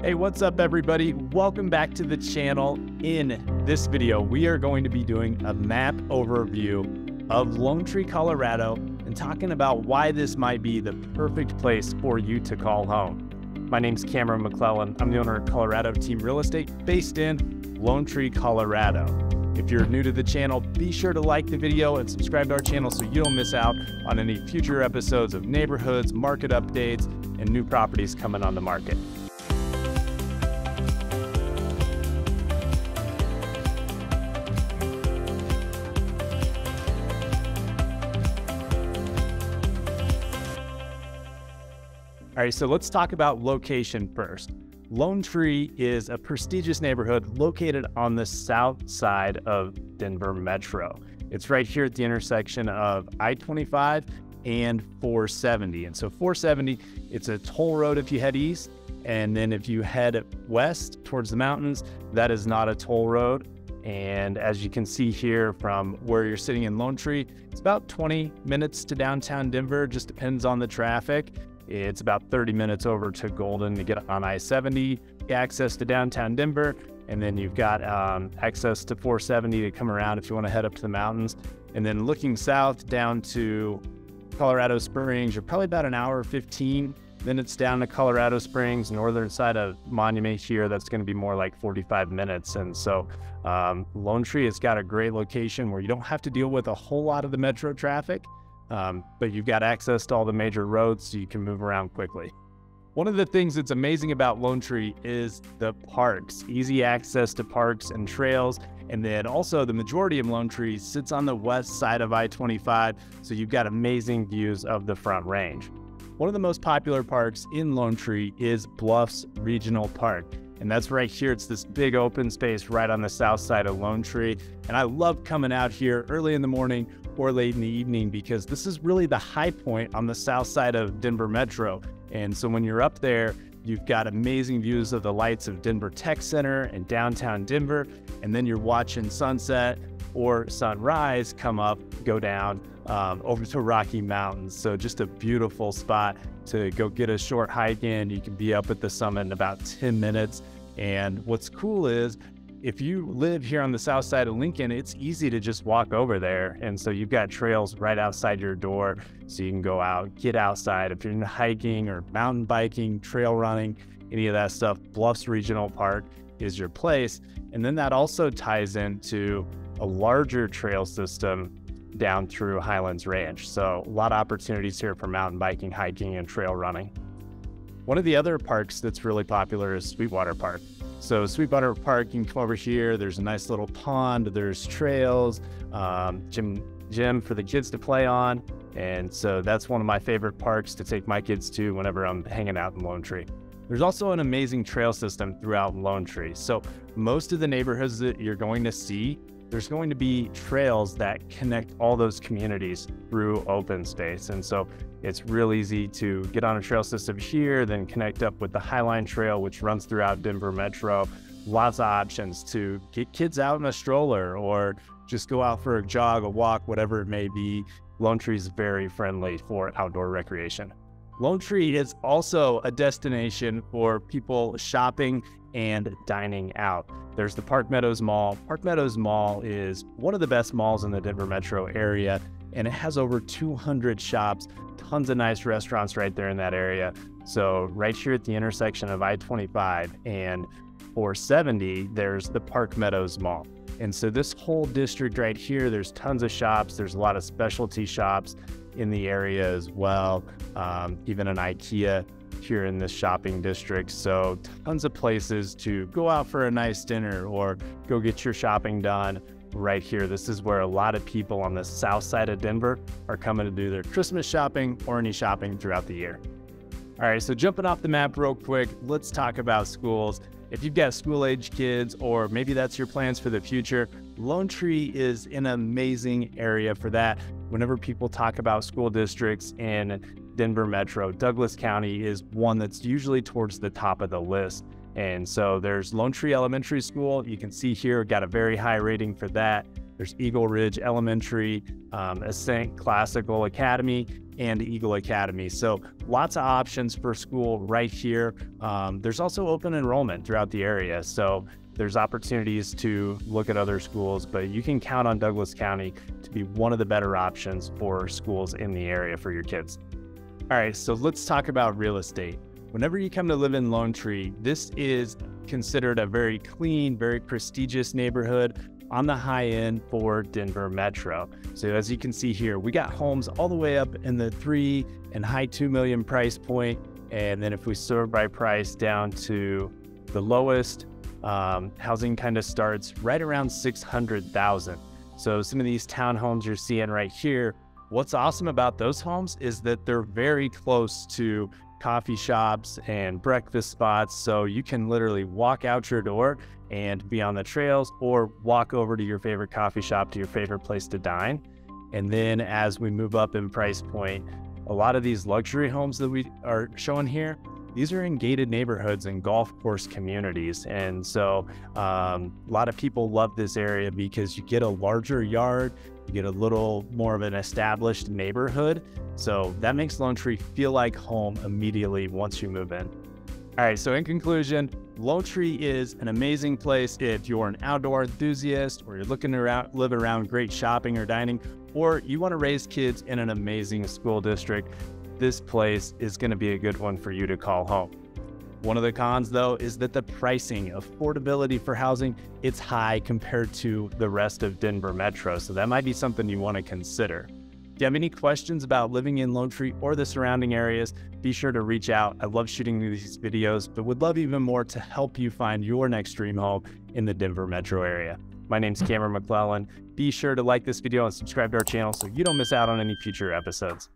Hey, what's up everybody? Welcome back to the channel. In this video, we are going to be doing a map overview of Lone Tree, Colorado, and talking about why this might be the perfect place for you to call home. My name is Cameron McClellan. I'm the owner of Colorado Team Real Estate based in Lone Tree, Colorado. If you're new to the channel, be sure to like the video and subscribe to our channel so you don't miss out on any future episodes of neighborhoods, market updates, and new properties coming on the market. All right, so let's talk about location first. Lone Tree is a prestigious neighborhood located on the south side of Denver Metro. It's right here at the intersection of I 25 and 470. And so 470, it's a toll road if you head east. And then if you head west towards the mountains, that is not a toll road. And as you can see here from where you're sitting in Lone Tree, it's about 20 minutes to downtown Denver, just depends on the traffic. It's about 30 minutes over to Golden to get on I 70, access to downtown Denver, and then you've got um, access to 470 to come around if you want to head up to the mountains. And then looking south down to Colorado Springs, you're probably about an hour 15 minutes down to Colorado Springs, northern side of Monument here. That's going to be more like 45 minutes. And so um, Lone Tree has got a great location where you don't have to deal with a whole lot of the metro traffic. Um, but you've got access to all the major roads so you can move around quickly. One of the things that's amazing about Lone Tree is the parks, easy access to parks and trails. And then also the majority of Lone Tree sits on the west side of I-25, so you've got amazing views of the Front Range. One of the most popular parks in Lone Tree is Bluffs Regional Park. And that's right here. It's this big open space right on the south side of Lone Tree. And I love coming out here early in the morning or late in the evening because this is really the high point on the south side of Denver Metro. And so when you're up there, you've got amazing views of the lights of Denver Tech Center and downtown Denver. And then you're watching sunset or sunrise come up, go down um, over to Rocky Mountains. So just a beautiful spot to go get a short hike in. You can be up at the summit in about 10 minutes. And what's cool is if you live here on the south side of Lincoln, it's easy to just walk over there. And so you've got trails right outside your door. So you can go out, get outside. If you're hiking or mountain biking, trail running, any of that stuff, Bluffs Regional Park is your place. And then that also ties into a larger trail system down through Highlands Ranch. So a lot of opportunities here for mountain biking, hiking, and trail running. One of the other parks that's really popular is Sweetwater Park. So Sweetwater Park, you can come over here. There's a nice little pond. There's trails, um, gym, gym for the kids to play on. And so that's one of my favorite parks to take my kids to whenever I'm hanging out in Lone Tree. There's also an amazing trail system throughout Lone Tree. So most of the neighborhoods that you're going to see there's going to be trails that connect all those communities through open space. And so it's real easy to get on a trail system here, then connect up with the Highline Trail, which runs throughout Denver Metro. Lots of options to get kids out in a stroller or just go out for a jog, a walk, whatever it may be. Lone Tree is very friendly for outdoor recreation. Lone Tree is also a destination for people shopping and dining out. There's the Park Meadows Mall. Park Meadows Mall is one of the best malls in the Denver metro area, and it has over 200 shops, tons of nice restaurants right there in that area. So, right here at the intersection of I 25 and 470, there's the Park Meadows Mall. And so, this whole district right here, there's tons of shops, there's a lot of specialty shops in the area as well, um, even an IKEA here in this shopping district. So, tons of places to go out for a nice dinner or go get your shopping done right here. This is where a lot of people on the south side of Denver are coming to do their Christmas shopping or any shopping throughout the year. All right, so jumping off the map real quick, let's talk about schools. If you've got school age kids, or maybe that's your plans for the future, Lone Tree is an amazing area for that. Whenever people talk about school districts in Denver Metro, Douglas County is one that's usually towards the top of the list. And so there's Lone Tree Elementary School. You can see here, got a very high rating for that. There's Eagle Ridge Elementary, um, Ascent Classical Academy, and Eagle Academy. So lots of options for school right here. Um, there's also open enrollment throughout the area. So there's opportunities to look at other schools, but you can count on Douglas County to be one of the better options for schools in the area for your kids. All right, so let's talk about real estate. Whenever you come to live in Lone Tree, this is considered a very clean, very prestigious neighborhood on the high end for Denver Metro. So as you can see here, we got homes all the way up in the three and high 2 million price point. And then if we sort by price down to the lowest, um, housing kind of starts right around 600,000. So some of these townhomes you're seeing right here, what's awesome about those homes is that they're very close to coffee shops and breakfast spots. So you can literally walk out your door and be on the trails or walk over to your favorite coffee shop to your favorite place to dine. And then as we move up in price point, a lot of these luxury homes that we are showing here, these are in gated neighborhoods and golf course communities. And so um, a lot of people love this area because you get a larger yard, you get a little more of an established neighborhood. So that makes Lone Tree feel like home immediately once you move in. All right, so in conclusion, Lone Tree is an amazing place if you're an outdoor enthusiast or you're looking to live around great shopping or dining, or you want to raise kids in an amazing school district. This place is going to be a good one for you to call home. One of the cons, though, is that the pricing, affordability for housing, it's high compared to the rest of Denver Metro. So that might be something you want to consider. If you have any questions about living in Lone Tree or the surrounding areas, be sure to reach out. I love shooting these videos, but would love even more to help you find your next dream home in the Denver metro area. My name's Cameron McClellan. Be sure to like this video and subscribe to our channel so you don't miss out on any future episodes.